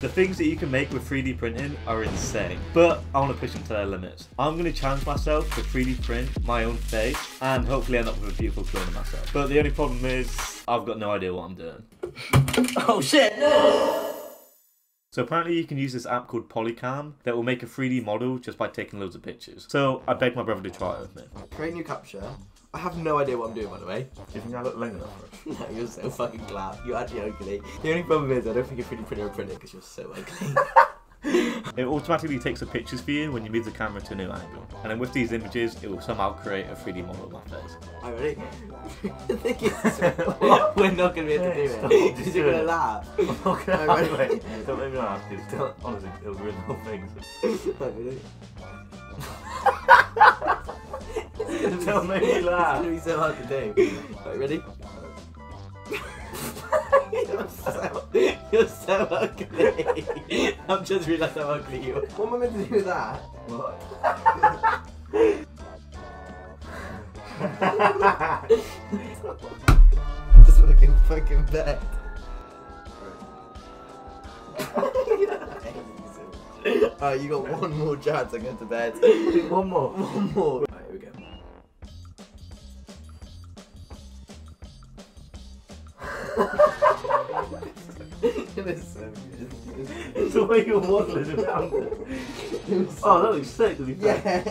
The things that you can make with 3D printing are insane, but I want to push them to their limits. I'm going to challenge myself to 3D print my own face and hopefully end up with a beautiful clone of myself. But the only problem is I've got no idea what I'm doing. Oh shit, no! So apparently you can use this app called Polycam that will make a 3D model just by taking loads of pictures. So I begged my brother to try it with me. Create new capture. I have no idea what I'm doing, by the way. Do you think I look long enough for it? No, you're so fucking glad. You're actually ugly. The only problem is I don't think you're pretty pretty or pretty because you're so ugly. It automatically takes the pictures for you when you move the camera to a new angle. And then with these images, it will somehow create a 3D model of my face. Oh, I ready? the thing is, we're not gonna be able to do it. Because you're gonna it. laugh. Okay, oh, Alright. wait, don't make me laugh, because honestly, it'll ruin the whole thing. Oh, Don't make me It's gonna be so hard to do. Right, ready? you're, so, you're so ugly. I've just realised how ugly you are. What am I meant to do with that? just looking fucking bad. Alright, you got one more chance to go to bed. One more. One more. It is so good. It's the way you're waddling around it. It so Oh, that looks sick, to be fair. Yeah,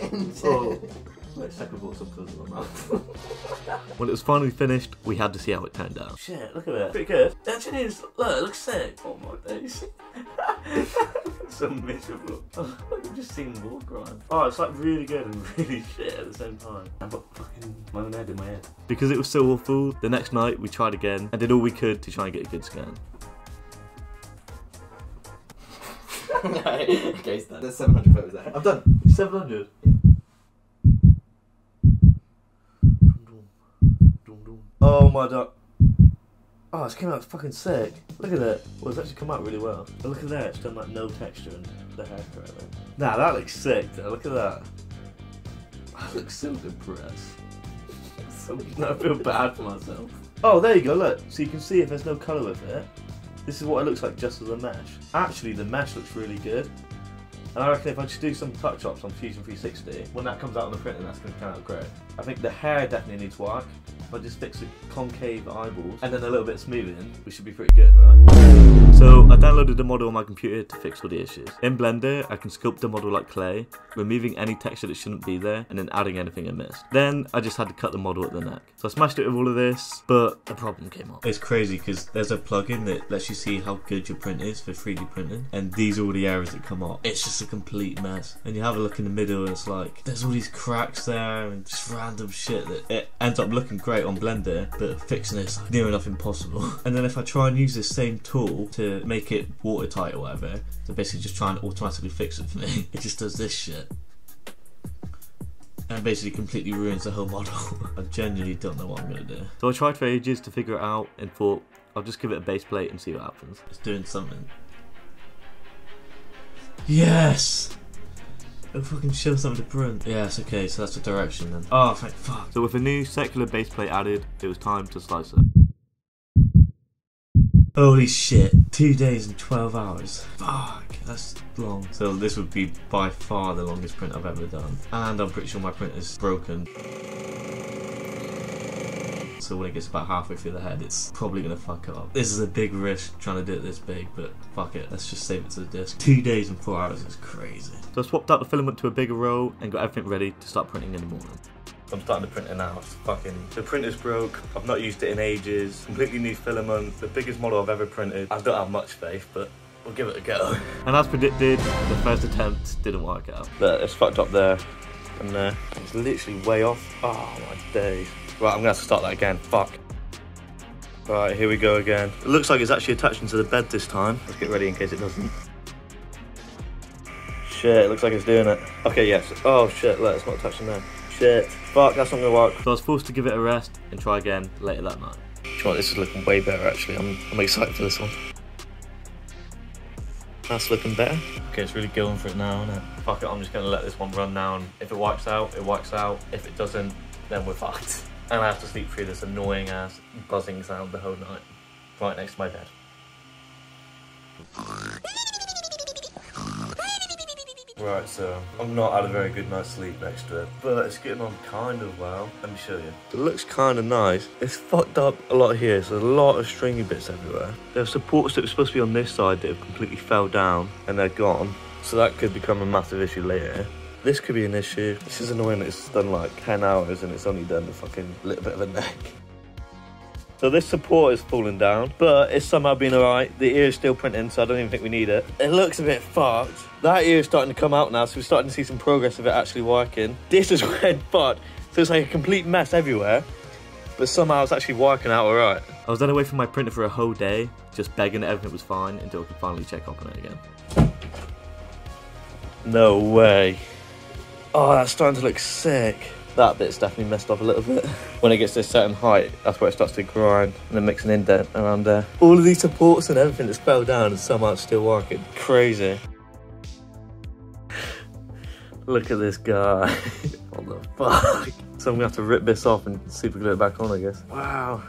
Oh. Wait, second bought some fuzz in my mouth. when it was finally finished, we had to see how it turned out. Shit, look at that. Pretty good. Actually, is, look, it looks sick. Oh my days. so miserable. Oh, I've just seen war crime. Oh, it's like really good and really shit at the same time. I've got fucking my own head in my head. Because it was so awful, the next night we tried again and did all we could to try and get a good scan. okay, it's done. There's 700 photos there. I'm done. 700? Yeah. Oh my god. Oh, it's came out fucking sick. Look at that. Well, it's actually come out really well. But look at that. It's done like no texture and the hair correctly. Nah, that looks sick though. Look at that. I look so depressed. so, I feel bad for myself. Oh, there you go. Look. So you can see if there's no colour with it. This is what it looks like just as a mesh. Actually, the mesh looks really good. And I reckon if I just do some touch-ups on Fusion 360, when that comes out on the printer, that's going to turn out great. I think the hair definitely needs work. If I just fix the concave eyeballs and then a little bit of smoothing, we should be pretty good, right? I downloaded the model on my computer to fix all the issues. In Blender, I can sculpt the model like clay, removing any texture that shouldn't be there, and then adding anything I missed. Then I just had to cut the model at the neck. So I smashed it with all of this, but a problem came up. It's crazy because there's a plugin that lets you see how good your print is for 3D printing, and these are all the errors that come up. It's just a complete mess. And you have a look in the middle, and it's like there's all these cracks there and just random shit that it ends up looking great on Blender, but fixing it's near enough impossible. And then if I try and use this same tool to make it watertight or whatever, to basically just try and automatically fix it for me, it just does this shit. And basically completely ruins the whole model. I genuinely don't know what I'm gonna do. So I tried for ages to figure it out and thought I'll just give it a base plate and see what happens. It's doing something. Yes! It'll fucking show something to print. Yes, okay, so that's the direction then. Oh, thank fuck. So with a new secular base plate added, it was time to slice it. Holy shit, two days and 12 hours. Fuck, that's long. So this would be by far the longest print I've ever done. And I'm pretty sure my print is broken. So when it gets about halfway through the head, it's probably gonna fuck up. This is a big risk trying to do it this big, but fuck it, let's just save it to the disc. Two days and four hours is crazy. So I swapped out the filament to a bigger roll and got everything ready to start printing in the morning. I'm starting to print it now. It's fucking. The printer's broke. I've not used it in ages. Completely new filament. The biggest model I've ever printed. I don't have much faith, but we'll give it a go. And as predicted, the first attempt didn't work out. But it's fucked up there and there. It's literally way off. Oh my days. Right, I'm gonna have to start that again. Fuck. Right, here we go again. It looks like it's actually attaching to the bed this time. Let's get ready in case it doesn't. Shit, it looks like it's doing it. Okay, yes. Oh shit, look, it's not touching there. Shit. Fuck, that's not gonna work. So I was forced to give it a rest and try again later that night. Do you know what, this is looking way better actually. I'm, I'm excited for this one. That's looking better. Okay, it's really going for it now, isn't it? Fuck it, I'm just gonna let this one run down. If it wipes out, it wipes out. If it doesn't, then we're fucked. And I have to sleep through this annoying ass buzzing sound the whole night. Right next to my bed. Right, so I've not had a very good night's sleep next to it, but it's getting on kind of well. Let me show you. It looks kind of nice. It's fucked up a lot here, so there's a lot of stringy bits everywhere. There are supports that were supposed to be on this side that have completely fell down and they're gone, so that could become a massive issue later. This could be an issue. This is annoying it's done like 10 hours and it's only done a fucking little bit of a neck. So this support is falling down, but it's somehow been alright. The ear is still printing, so I don't even think we need it. It looks a bit fucked. That ear is starting to come out now, so we're starting to see some progress of it actually working. This is red fucked, so it's like a complete mess everywhere. But somehow it's actually working out alright. I was then away from my printer for a whole day, just begging that everything was fine until I could finally check up on it again. No way. Oh, that's starting to look sick that bit's definitely messed up a little bit. When it gets to a certain height, that's where it starts to grind and then makes an indent around there. All of these supports and everything that's fell down and somehow it's still working. Crazy. Look at this guy. what the fuck? So I'm gonna have to rip this off and super glue it back on, I guess. Wow.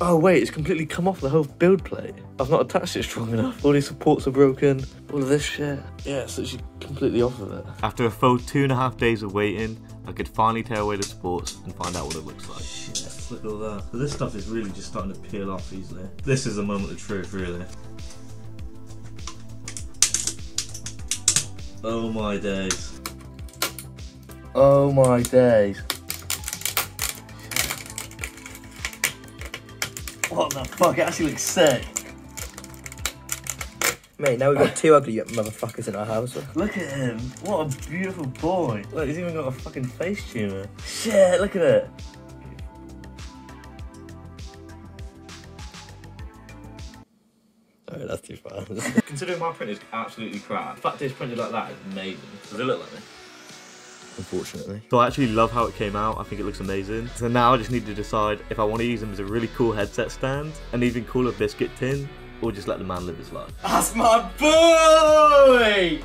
Shit. Oh wait, it's completely come off the whole build plate. I've not attached it strong enough. All these supports are broken. All of this shit. Yeah, it's actually completely off of it. After a full two and a half days of waiting, I could finally tear away the supports and find out what it looks like. Shit, look at all that. So this stuff is really just starting to peel off easily. This is a moment of truth, really. Oh my days. Oh my days. What the fuck? It actually looks sick. Mate, now we've got two ugly motherfuckers in our house. Look at him. What a beautiful boy. Look, he's even got a fucking face tumour. Shit, look at it. Oh, that's too far. Considering my print is absolutely crap, the fact it's printed like that is amazing. Does it look like me? Unfortunately. So I actually love how it came out. I think it looks amazing. So now I just need to decide if I want to use them as a really cool headset stand, an even cooler biscuit tin, or just let the man live his life. That's my boy!